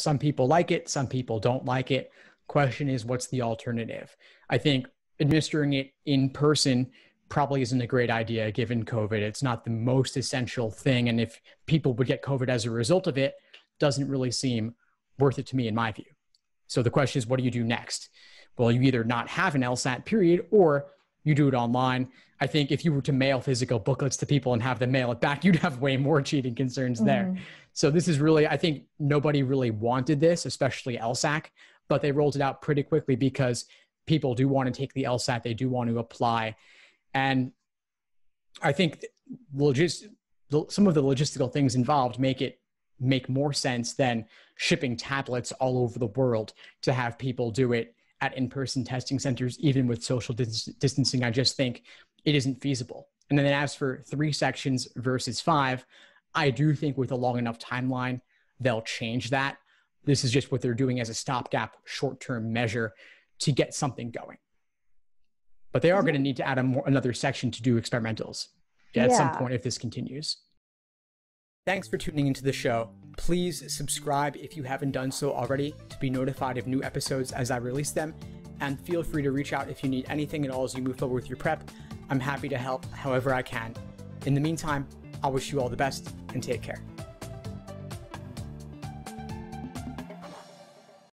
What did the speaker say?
Some people like it, some people don't like it. Question is, what's the alternative? I think administering it in person probably isn't a great idea given COVID. It's not the most essential thing. And if people would get COVID as a result of it, doesn't really seem worth it to me in my view. So the question is, what do you do next? Well, you either not have an LSAT period or you do it online. I think if you were to mail physical booklets to people and have them mail it back, you'd have way more cheating concerns mm-hmm. there. So this is really, I think nobody really wanted this, especially LSAC, but they rolled it out pretty quickly because people do want to take the LSAT, they do want to apply. And I think logis- some of the logistical things involved make it make more sense than shipping tablets all over the world to have people do it at in-person testing centers, even with social dis- distancing. I just think it isn't feasible. And then as for three sections versus five, I do think with a long enough timeline, they'll change that. This is just what they're doing as a stopgap short term measure to get something going. But they are going to need to add more, another section to do experimentals at yeah. some point if this continues. Thanks for tuning into the show. Please subscribe if you haven't done so already to be notified of new episodes as I release them. And feel free to reach out if you need anything at all as you move forward with your prep. I'm happy to help however I can. In the meantime, I wish you all the best and take care.